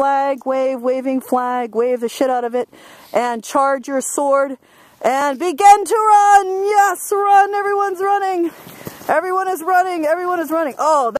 flag, wave, waving flag, wave the shit out of it, and charge your sword, and begin to run! Yes, run! Everyone's running! Everyone is running! Everyone is running! Oh,